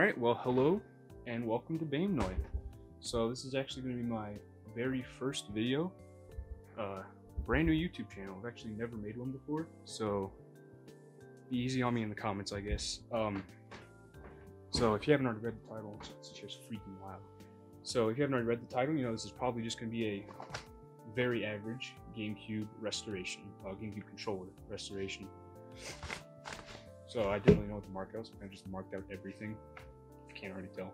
All right, well, hello and welcome to Bame Noy. So this is actually going to be my very first video, uh, brand new YouTube channel. I've actually never made one before, so be easy on me in the comments, I guess. Um, so if you haven't already read the title, it's just freaking wild. So if you haven't already read the title, you know this is probably just going to be a very average GameCube restoration, uh, GameCube controller restoration. So I didn't really know what to mark out, so I just marked out everything. Can't already tell.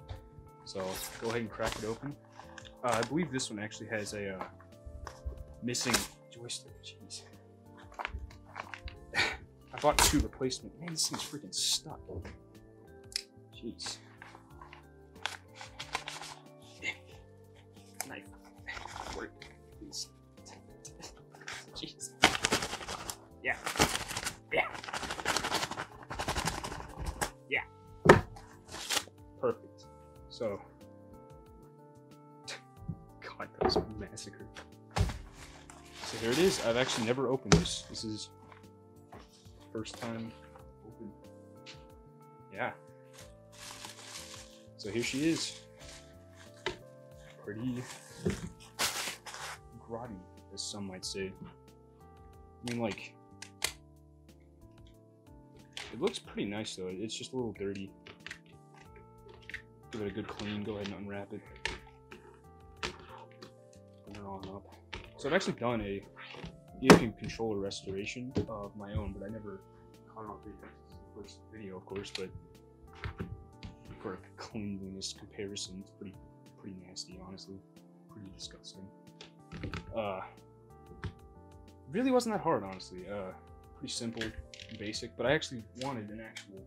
So go ahead and crack it open. Uh, I believe this one actually has a uh, missing joystick. Jeez. I bought two replacement. Man, this thing's freaking stuck. Jeez. Knife. Work. Jeez. Yeah. So. God, that was a massacre. So here it is. I've actually never opened this. This is first time open. Yeah. So here she is. Pretty grotty, as some might say. I mean, like, it looks pretty nice though. It's just a little dirty. Give it a good clean. Go ahead and unwrap it. It on up. So I've actually done a GameCube controller restoration of my own, but I never. I don't know if the first video, of course, but for a cleanliness comparison, it's pretty pretty nasty, honestly. Pretty disgusting. Uh, really wasn't that hard, honestly. Uh, pretty simple, basic, but I actually wanted an actual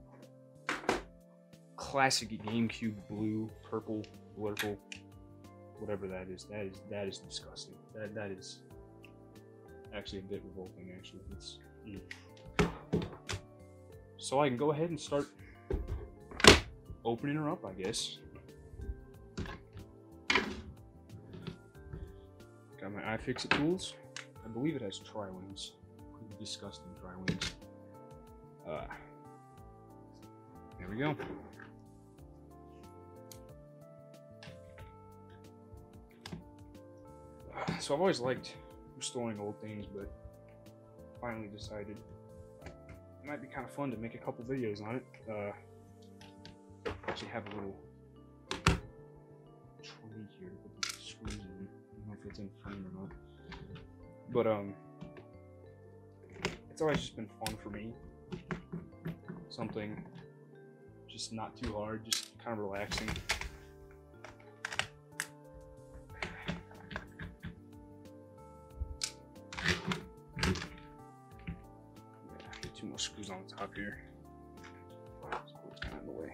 classic GameCube blue, purple, blurple, whatever that is. That is that is disgusting. That that is actually a bit revolting. Actually, it's. mm. So I can go ahead and start opening her up, I guess. Got my iFixit tools. I believe it has tri wings. Pretty disgusting tri wings. Uh, there we go. So I've always liked restoring old things, but finally decided it might be kind of fun to make a couple videos on it. Uh, actually have a little tray here put the screws in. I don't know if it's in frame or not. But um it's always just been fun for me. Something just not too hard, just kind of relaxing. More screws on the top here. So it's kind of in the way.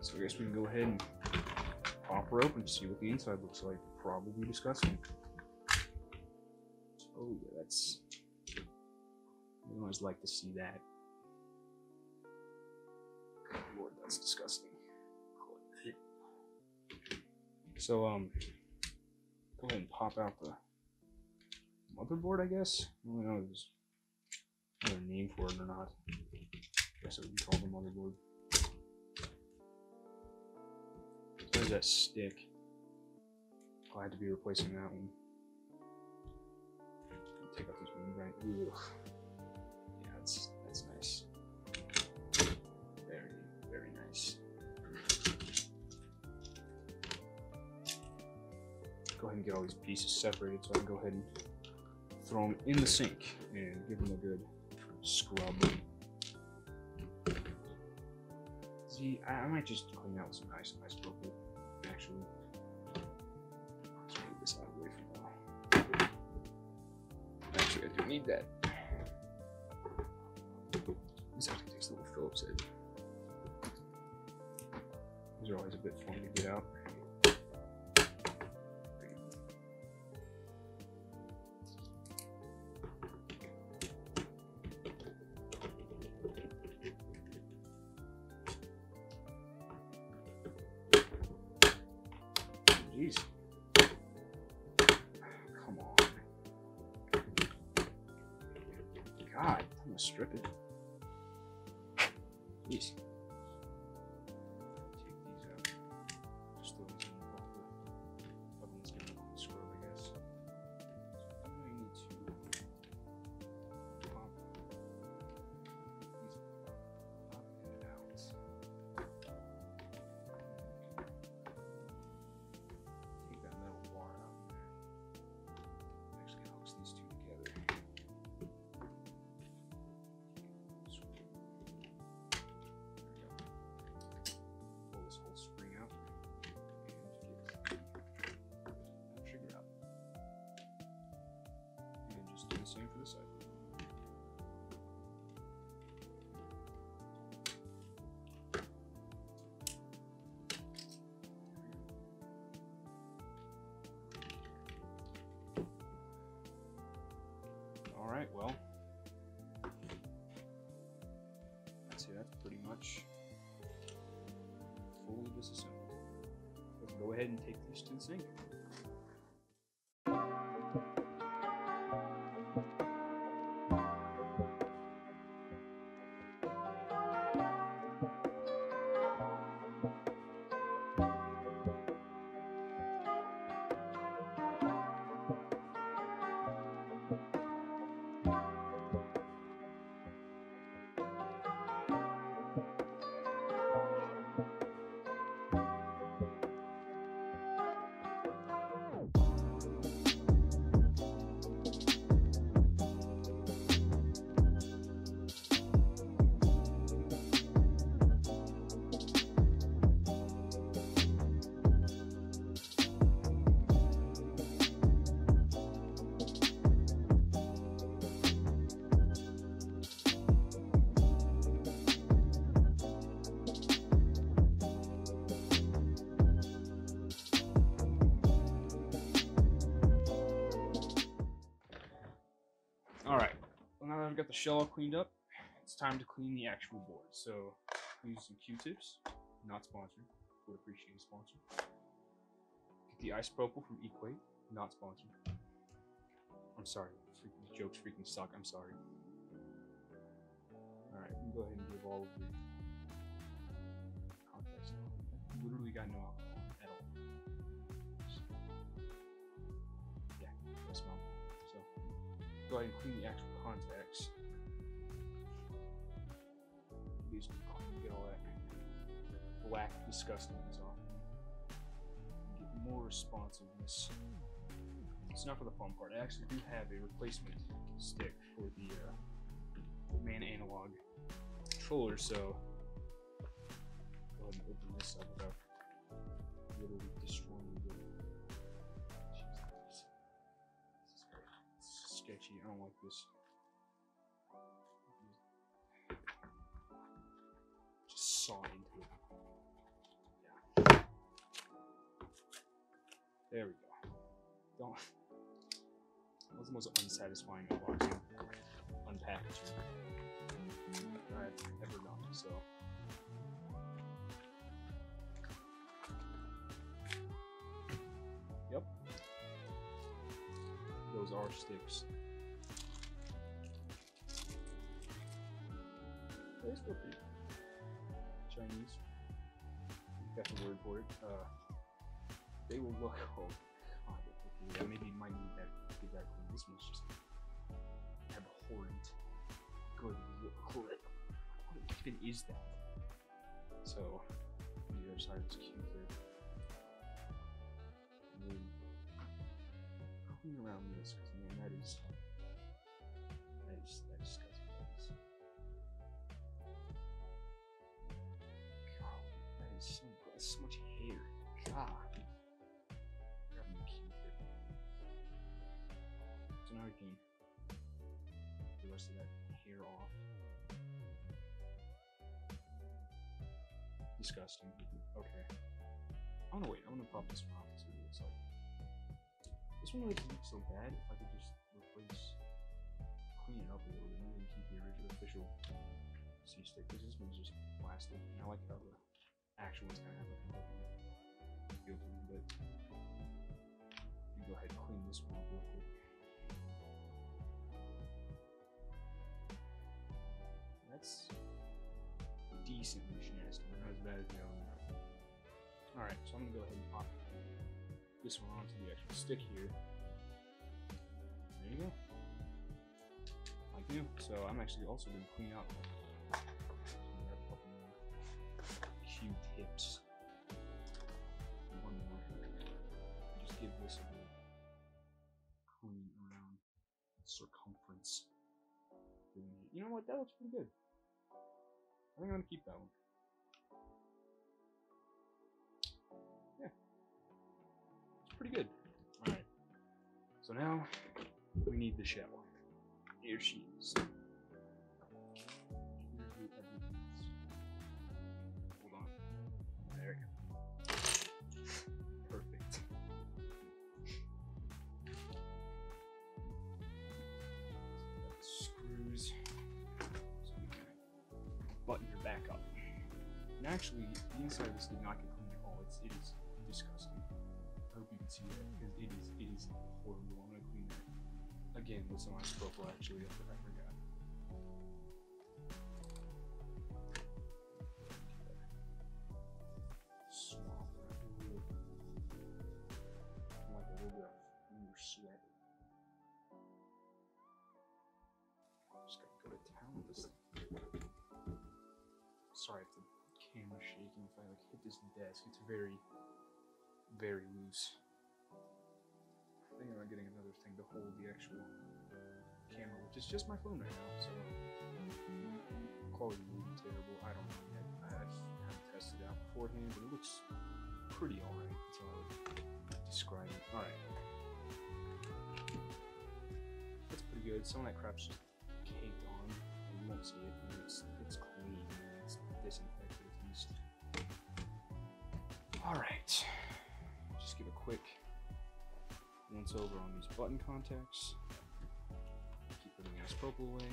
So I guess we can go ahead and pop her open and see what the inside looks like. Probably disgusting. Oh yeah, that's. I always like to see that. Good Lord, that's disgusting. So um, go ahead and pop out the motherboard. I guess. I don't know if there's another name for it or not. I guess it would be called the motherboard. There's that stick. Glad to be replacing that one. Take out these right. Yeah, that's that's nice. Ahead and get all these pieces separated so I can go ahead and throw them in the sink and give them a good scrub. See, I, I might just clean out with some nice, nice purple, actually. Let's move this out of the way for now. Actually, I do need that. This actually takes a little Phillips head. These are always a bit fun to get out. God, I'm gonna strip it. Jeez. All right, well, that's it. That's pretty much fully disassembled. Let's go ahead and take these to the sink. I've got the shell all cleaned up, it's time to clean the actual board. So, use some Q-tips. Not sponsored. Would appreciate a sponsor. Get the isopropyl from Equate. Not sponsored. I'm sorry. Freaking jokes freaking suck. I'm sorry. All right. We can go ahead and give all of contacts. now. Literally got no alcohol at all. Yeah, that's my so go ahead and clean the actual contacts. These get all that black disgustingness off. Get more responsiveness. It's not for the fun part. I actually do have a replacement stick for the uh, man analog controller, so go ahead and open this up without literally destroying sketchy. I don't like this. Just saw into it. Yeah. There we go. Don't. That was the most unsatisfying unboxing, unpackaging I've ever done. So. Those sticks. Chinese. Got the word for it. Uh, they will look. Oh, okay, yeah, maybe might need that. Get that clean. This one's just abhorrent. Good. What even is that? So, the other side is cute then clean around this because that is that is that is disgusting. That is, God, that is so that's so much hair. God. Grab my Q-tip. So now we can get the rest of that hair off. Disgusting. Okay. I'm gonna wait. I'm gonna pop this one off and see what it looks like. This one doesn't look so bad if I could just replace, clean it up a little bit and keep the original official C stick. Because this one's just plastic. I like how the actual one's kind of have like a little feel to it, but you go ahead and clean this one up real quick. That's decent machine. Not as bad as the other one. Alright, so I'm gonna go ahead and pop this one onto the actual stick here. There you go. Like new. So I'm actually also gonna clean out Q-tips. One more. Just give this a little clean around circumference. You know what? That looks pretty good. I think I'm gonna keep that one. Pretty good. Alright. So now we need the shell. Here she is. Hold on. There we go. Perfect. Screws. So we can button her back up. And actually, the inside of this did not get cleaned at all. It's it is. See that because it is it is horrible. I'm gonna clean that again with some isopropyl actually. I forgot. Swamp little- like a little bit of sweat. Just gotta go to town with this. Sorry if the camera's shaking. If I like hit this desk, it's very, very loose. I'm getting another thing to hold the actual camera, which is just my phone right now. So quality will be terrible. I don't know yet. I haven't tested it out beforehand, but it looks pretty alright. How I would describe it. Alright. That's pretty good. Some of that crap's just caked on. You won't see it. It's it's clean. It's disinfected at least. Alright. Once over on these button contacts. Keep putting isopropyl away.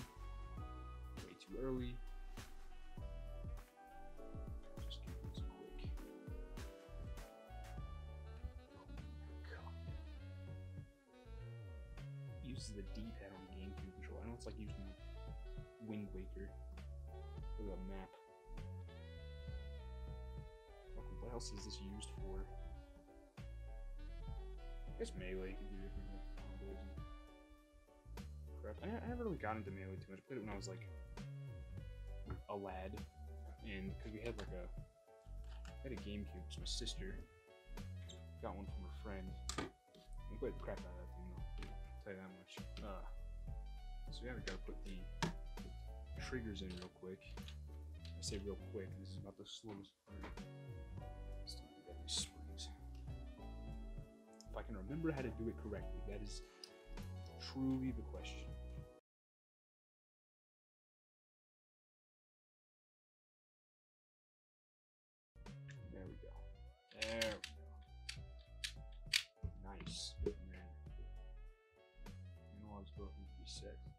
Way too early. Just give this a quick. Oh Uses the D-pad on the GameCube control. I know it's like using Wind Waker with a map. What else is this used for? I guess melee can do different combos and crap. I, I never really got into melee too much. I played it when I was like a lad, and because we had like a I had a GameCube, so my sister got one from her friend. We played crap out of that thing though. I'll tell you that much. Uh, so yeah, we gotta put the triggers in real quick. I say real quick. This is about the slowest part. Get these springs. If I can remember how to do it correctly, that is truly the question. There we go. There we go. Nice. And then analog's both need to be set.